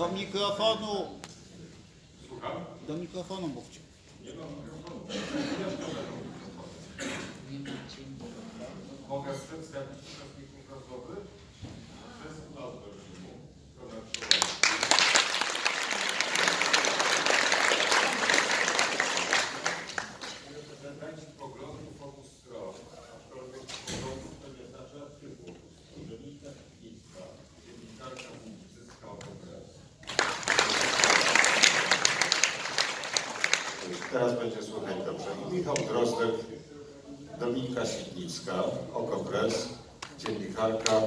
Do mikrofonu. Słucham? Do mikrofonu mówcie. Nie mam mikrofonu. Mogę przedstawić uczestników rozmowy? Przez nazwę filmu. Konrad Szołowski. Reprezentanci poglądów obu stron, aczkolwiek poglądów to nie znaczy artykułów. Urzędnika Świdnictwa, dziennikarka publicystka okres. Teraz będzie słychać dobrze. Michał Drozdek, Dominika Świdnicka, Okopres, dziennikarka,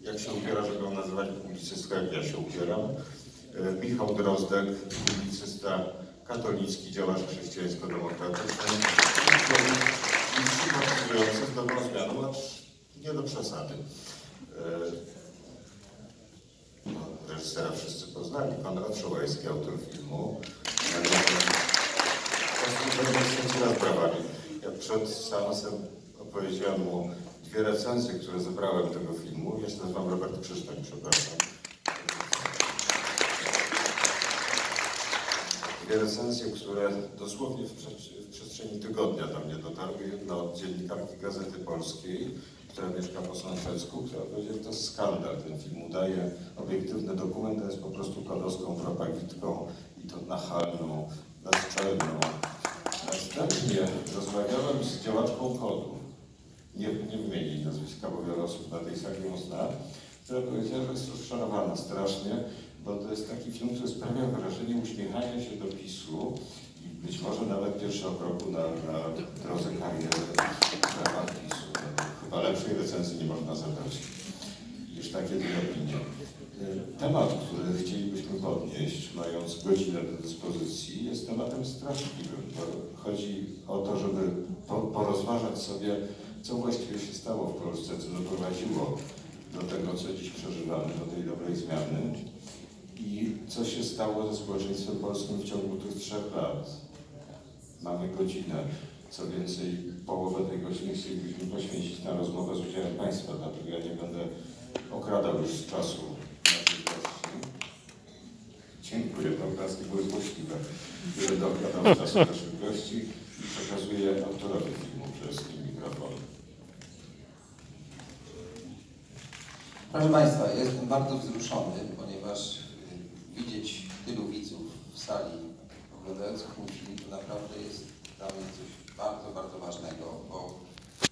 jak się ubiera, żeby ją nazywać publicystka, jak ja się ubieram. E, Michał Drozdek, publicysta katolicki, działacz chrześcijańsko-demokratyczny i sympatyzujący z dobrą zmianą, acz nie do przesady. E, no, reżysera wszyscy poznali, Konrad Szołajski, autor filmu. Trzeci brawami. Ja przed seansem opowiedziałem mu dwie recenzje, które zebrałem tego filmu. Ja się nazywam Robert Krzysztof, przepraszam. Dwie recenzje, które dosłownie w, w przestrzeni tygodnia do mnie dotarły. Jedna od dziennikarki Gazety Polskiej, która mieszka po sąsiedzku, która powiedziała, że to jest skandal. Ten film udaje obiektywny dokument, a jest po prostu kadowską propagitką i to nachalną, bezczelną. Następnie rozmawiałem z działaczką kodu. Nie, nie wymienię jej nazwiska, bo wiele osób na tej sali ją zna, która powiedziała, że jest rozczarowana strasznie, bo to jest taki film, który sprawia wrażenie uśmiechania się do PiSu i być może nawet pierwszego kroku na, na drodze kariery w PiSu. Chyba lepszej recenzji nie można zabrać niż takie dwie opinie. Y, Temat, który chcielibyśmy podnieść, mając godzinę do dyspozycji, jest tematem straszliwym. Chodzi o to, żeby po, porozważać sobie, co właściwie się stało w Polsce, co doprowadziło do tego, co dziś przeżywamy, do tej dobrej zmiany i co się stało ze społeczeństwem polskim w ciągu tych trzech lat. Mamy godzinę. Co więcej, połowę tej godziny chcielibyśmy poświęcić na rozmowę z udziałem Państwa, dlatego ja nie będę okradał już czasu naszych gości. Dziękuję, te oklaski były złośliwe. Będę okradał czasu naszych gości i przekazuję autorowi filmu przez mikrofon. Proszę Państwa, jestem bardzo wzruszony, ponieważ y, widzieć tylu widzów w sali oglądających mój film to naprawdę jest dla mnie coś bardzo, bardzo ważnego, bo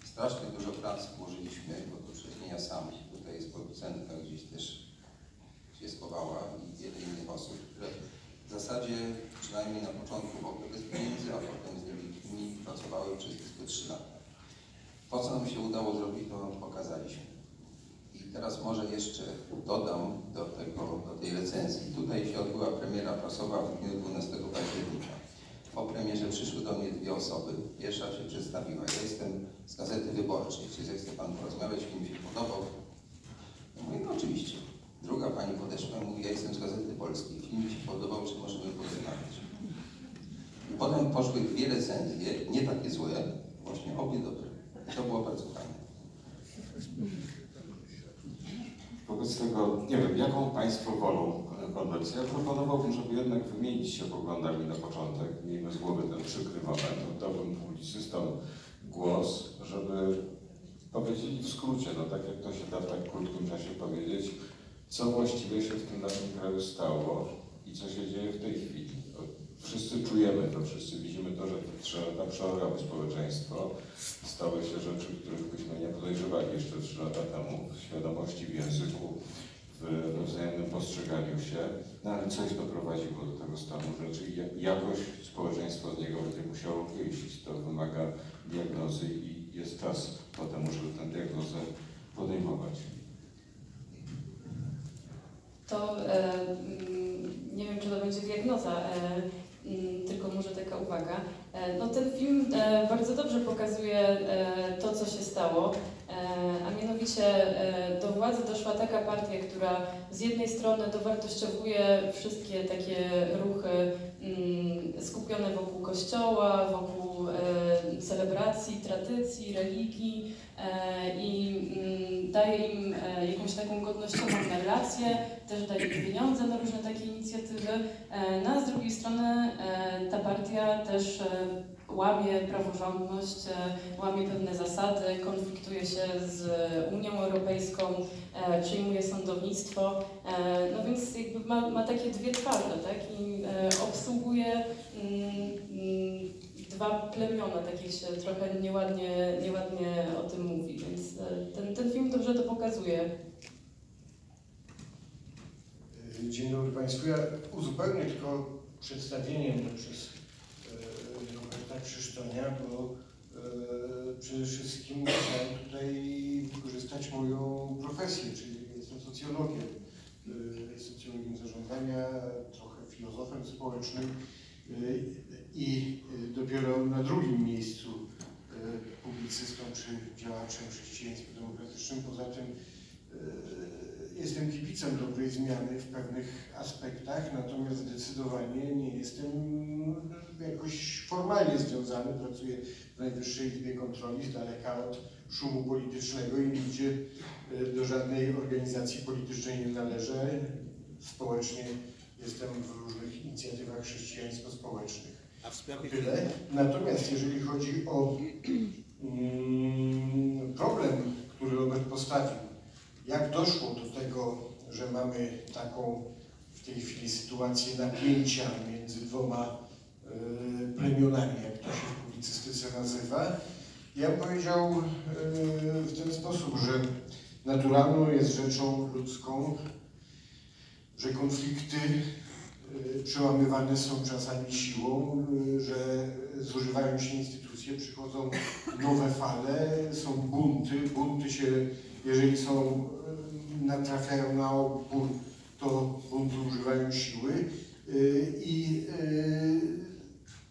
strasznie dużo pracy włożyliśmy, bo to przecież nie ja sam, tutaj jest producentka gdzieś też się schowała i wiele innych osób, które w zasadzie przynajmniej na początku w ogóle bez pieniędzy, a potem z nimi pracowały przez blisko 3 lata. To, co nam się udało zrobić, to pokazaliśmy. Teraz może jeszcze dodam do, tego, do tej recenzji. Tutaj się odbyła premiera prasowa w dniu 12 października. Po premierze przyszły do mnie dwie osoby. Pierwsza się przedstawiła. Ja jestem z Gazety Wyborczej. Czy zechce Pan porozmawiać? Mi się podobał. Ja mówię, no oczywiście. Druga pani podeszła i mówi, ja jestem z Gazety Polskiej. Film mi się podobał, czy możemy porozmawiać? I potem poszły dwie recenzje, nie takie złe, właśnie obie dobre. To było bardzo fajne. Wobec tego nie wiem, jaką Państwo wolą konwencję. Ja proponowałbym, żeby jednak wymienić się poglądami na początek. Miejmy z głowy ten przykry moment. Oddałbym publicystom głos, żeby powiedzieli w skrócie, no tak jak to się da w tak krótkim czasie powiedzieć, co właściwie się w tym naszym kraju stało i co się dzieje w tej chwili. Wszyscy czujemy to, wszyscy widzimy to, że trzy lata przeorgały społeczeństwo. Stały się rzeczy, których byśmy nie podejrzewali jeszcze trzy lata temu, w świadomości, w języku, we wzajemnym postrzeganiu się. No ale coś doprowadziło do tego stanu rzeczy i ja- jakoś społeczeństwo z niego będzie musiało wyjść. To wymaga diagnozy i jest czas po temu, żeby tę diagnozę podejmować. To e, mm, nie wiem, czy to będzie diagnoza, e, mm, tylko może taka uwaga. E, no, ten film e, bardzo dobrze pokazuje e, to, co się stało, a mianowicie do władzy doszła taka partia, która z jednej strony dowartościowuje wszystkie takie ruchy mm, skupione wokół kościoła, wokół celebracji, tradycji, religii i mm, daje im e, jakąś taką godnościową narrację, też daje im pieniądze na różne takie inicjatywy. E, no a z drugiej strony e, ta partia też e, łamie praworządność, e, łamie pewne zasady, konfliktuje się z Unią Europejską, e, przyjmuje sądownictwo, e, no więc jakby ma, ma takie dwie twarze, tak? I e, obsługuje mm, mm, dwa plemiona, takich się trochę nieładnie, nieładnie o tym mówi, więc e, ten, ten film dobrze to pokazuje. Dzień dobry Państwu. Ja uzupełnię tylko przedstawieniem przez e, Roberta Krzysztonia, bo e, przede wszystkim chciałem tutaj wykorzystać moją profesję, czyli jestem socjologiem, e, socjologiem zarządzania, trochę filozofem społecznym e, i dopiero na drugim miejscu e, publicystą czy działaczem chrześcijańsko-demokratycznym. Poza tym e, Jestem kibicem dobrej zmiany w pewnych aspektach, natomiast zdecydowanie nie jestem jakoś formalnie związany. Pracuję w Najwyższej Izbie Kontroli, z daleka od szumu politycznego i nigdzie e, do żadnej organizacji politycznej nie należę. Społecznie jestem w różnych inicjatywach chrześcijańsko-społecznych. A w sprawie Tyle. Natomiast jeżeli chodzi o mm, problem, który Robert postawił, jak doszło do tego, że mamy taką w tej chwili sytuację napięcia między dwoma y, plemionami, jak to się w publicystyce nazywa, ja bym powiedział y, w ten sposób, że naturalną jest rzeczą ludzką, że konflikty y, przełamywane są czasami siłą, y, że zużywają się instytucje, przychodzą nowe fale, są bunty, bunty się, jeżeli są, y, natrafiają na opór, to bunty używają siły i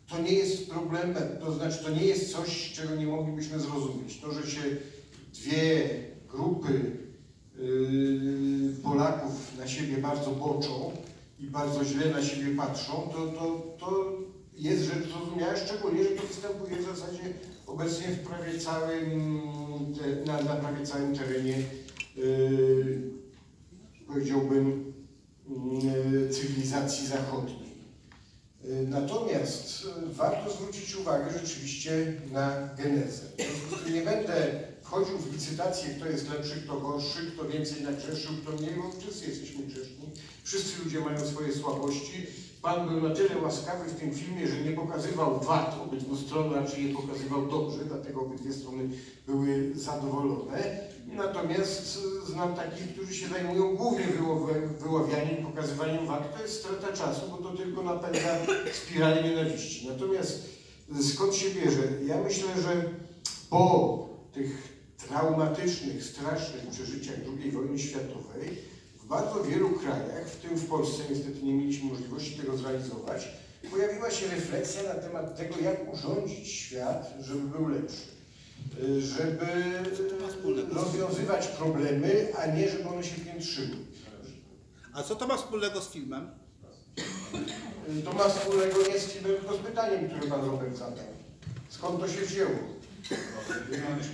to nie jest problem, to znaczy to nie jest coś, czego nie moglibyśmy zrozumieć. To, że się dwie grupy Polaków na siebie bardzo boczą i bardzo źle na siebie patrzą, to, to, to jest rzecz zrozumiała, szczególnie, że to występuje w zasadzie obecnie w prawie całym, na, na prawie całym terenie, y, powiedziałbym, y, cywilizacji zachodniej. Y, Natomiast y, warto zwrócić uwagę rzeczywiście na genezę. Nie będę wchodził w licytację, kto jest lepszy, kto gorszy, kto więcej nagrzeszył, kto mniej, bo wszyscy jesteśmy grzeszni. Wszyscy ludzie mają swoje słabości. Pan był na tyle łaskawy w tym filmie, że nie pokazywał wad obydwu stron, raczej je pokazywał dobrze, dlatego obydwie strony były zadowolone. Natomiast y, znam takich, którzy się zajmują głównie wyławianiem, pokazywaniem wad. To jest strata czasu, bo to tylko napędza spiralę nienawiści. Natomiast y, skąd się bierze? Ja myślę, że po tych traumatycznych, strasznych przeżyciach II wojny światowej w bardzo wielu krajach, w tym w Polsce niestety nie mieliśmy możliwości tego zrealizować, pojawiła się refleksja na temat tego, jak urządzić świat, żeby był lepszy. Żeby rozwiązywać problemy, a nie żeby one się piętrzyły. A co to ma wspólnego z filmem? To ma wspólnego nie z filmem, tylko z pytaniem, które pan Robert zadał. Skąd to się wzięło?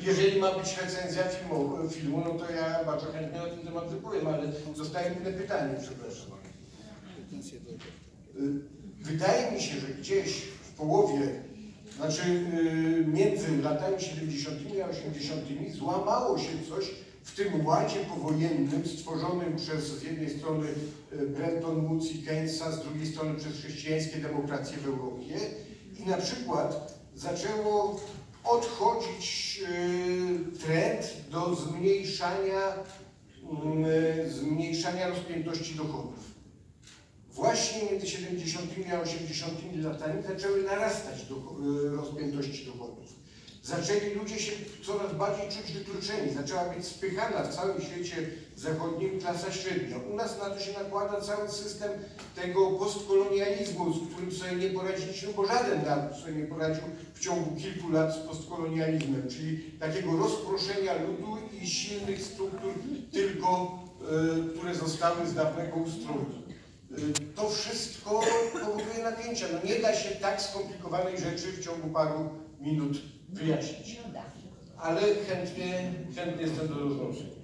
Jeżeli ma być recenzja filmu, filmu, no to ja bardzo chętnie na ten temat wypowiem, ale zostaje inne pytanie, przepraszam. Y, Wydaje mi się, że gdzieś w połowie, znaczy y, między latami 70. a 80. złamało się coś w tym ładzie powojennym stworzonym przez z jednej strony y, Bretton Woods i Keynesa, z drugiej strony przez chrześcijańskie demokracje w Europie i na przykład zaczęło odchodzić y, trend do zmniejszania, y, zmniejszania rozpiętości dochodów. Właśnie między 70. a 80. latami zaczęły narastać do, y, rozpiętości dochodów. Zaczęli ludzie się coraz bardziej czuć wykluczeni. Zaczęła być spychana w całym świecie zachodnim klasa średnia. U nas na to się nakłada cały system tego postkolonializmu, z którym sobie nie poradziliśmy, bo żaden naród sobie nie poradził w ciągu kilku lat z postkolonializmem, czyli takiego rozproszenia ludu i silnych struktur tylko, e, które zostały z dawnego ustroju. E, To wszystko powoduje napięcia. No nie da się tak skomplikowanej rzeczy w ciągu paru minut wyjaśnić. Ale chętnie, chętnie jestem do rozmowy.